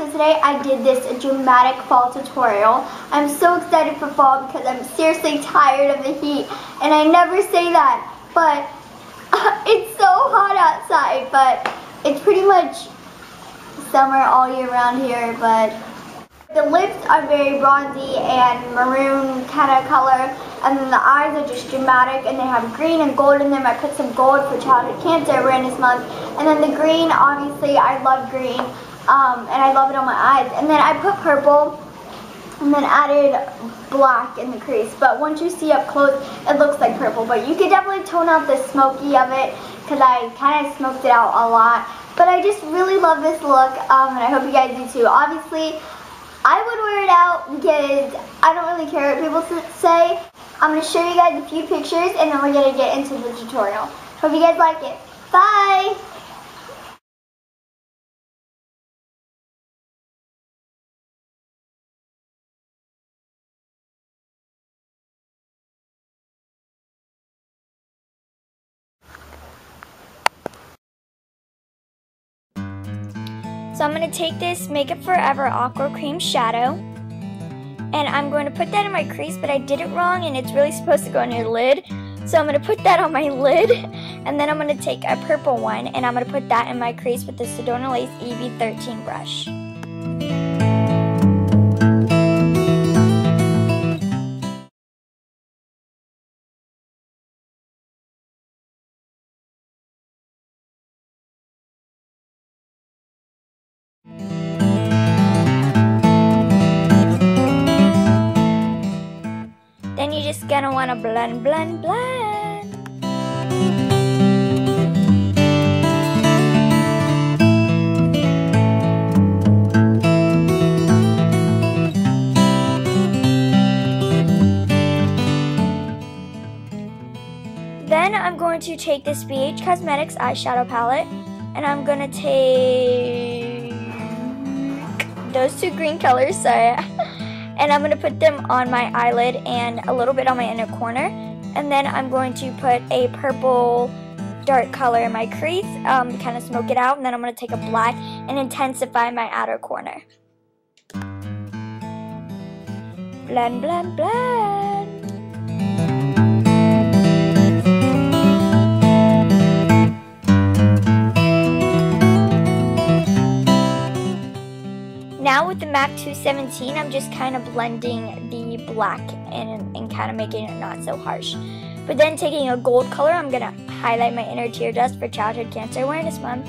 so today I did this dramatic fall tutorial. I'm so excited for fall because I'm seriously tired of the heat. And I never say that, but it's so hot outside, but it's pretty much summer all year round here, but the lips are very bronzy and maroon kind of color, and then the eyes are just dramatic, and they have green and gold in them. I put some gold for childhood cancer awareness month, and then the green, obviously, I love green, um, and I love it on my eyes. And then I put purple, and then added black in the crease. But once you see up close, it looks like purple. But you could definitely tone out the smoky of it, because I kind of smoked it out a lot. But I just really love this look, um, and I hope you guys do too. Obviously, I would wear it out because I don't really care what people say. I'm going to show you guys a few pictures and then we're going to get into the tutorial. Hope you guys like it. Bye! So I'm going to take this Makeup Forever Aqua Cream Shadow and I'm going to put that in my crease, but I did it wrong and it's really supposed to go on your lid. So I'm going to put that on my lid and then I'm going to take a purple one and I'm going to put that in my crease with the Sedona Lace EV13 brush. Gonna wanna blend, blend, blend. Then I'm going to take this BH Cosmetics eyeshadow palette and I'm gonna take those two green colors, sorry. And I'm going to put them on my eyelid and a little bit on my inner corner. And then I'm going to put a purple dark color in my crease, um, kind of smoke it out. And then I'm going to take a black and intensify my outer corner. Blend, blend, blend. MAC 217, I'm just kind of blending the black and, and kind of making it not so harsh. But then taking a gold color, I'm going to highlight my inner tear duct for Childhood Cancer Awareness Month.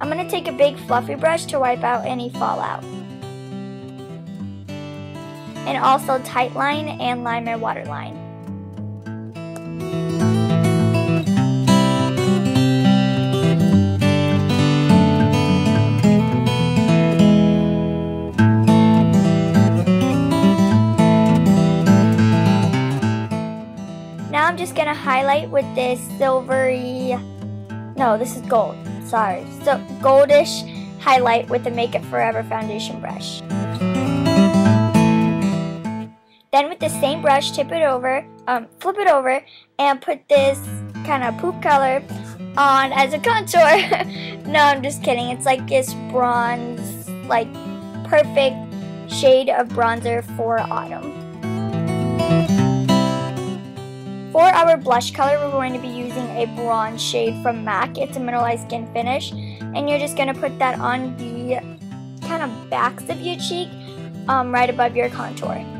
I'm going to take a big fluffy brush to wipe out any fallout and also tight line and line my waterline. Now I'm just gonna highlight with this silvery, no this is gold, sorry, so goldish highlight with the Makeup Forever foundation brush. Then with the same brush, tip it over, um, flip it over, and put this kind of poop color on as a contour. no, I'm just kidding. It's like this bronze, like perfect shade of bronzer for autumn. For our blush color, we're going to be using a bronze shade from MAC. It's a mineralized skin finish. And you're just going to put that on the kind of backs of your cheek, um, right above your contour.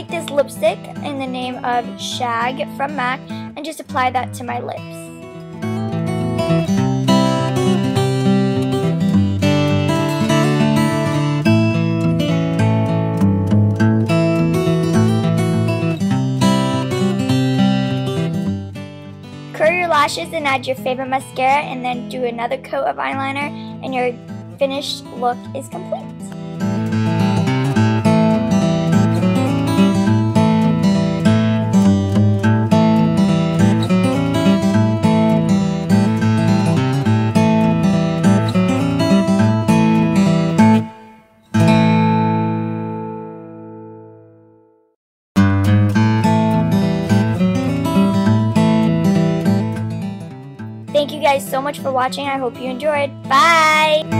Take this lipstick in the name of Shag from MAC and just apply that to my lips. Curl your lashes and add your favorite mascara and then do another coat of eyeliner and your finished look is complete. Guys so much for watching. I hope you enjoyed. Bye!